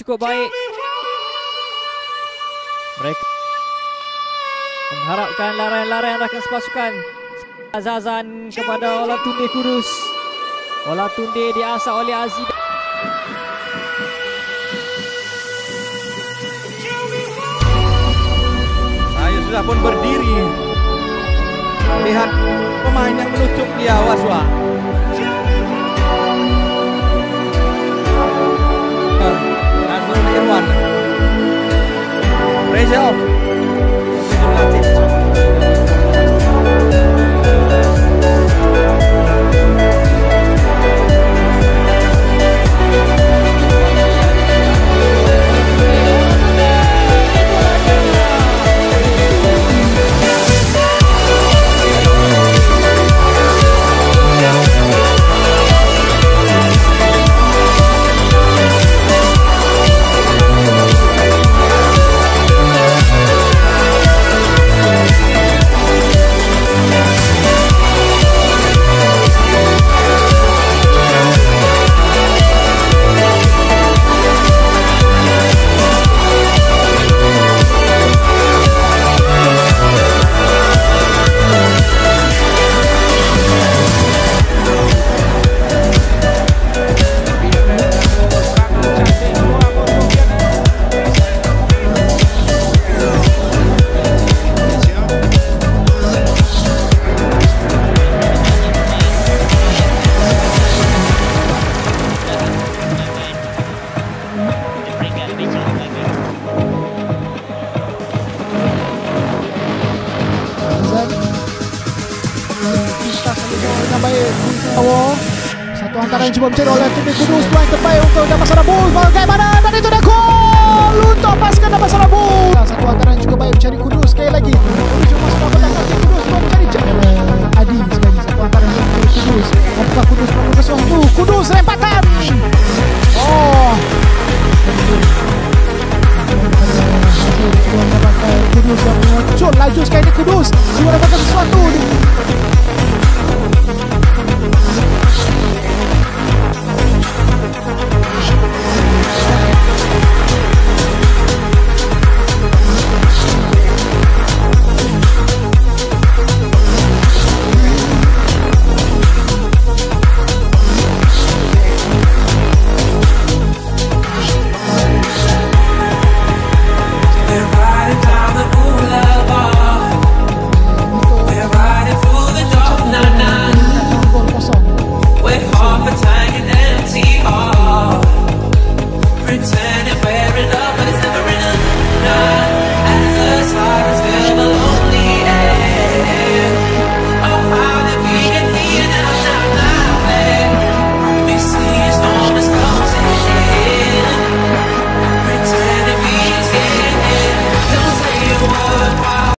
cukup baik. Mereka mengharapkan larian-larian rakan sepasukan. Azazan kepada Olatunde Kudus. Olatunde diasah oleh Aziz. Saya sudah pun berdiri Lihat pemain yang menutup dia Waswa Satu antara yang cuba mencari oleh Tumi Kudus Peluang terbaik untuk dapat sana Jus kali ini kudus. Dia dapatkan sesuatu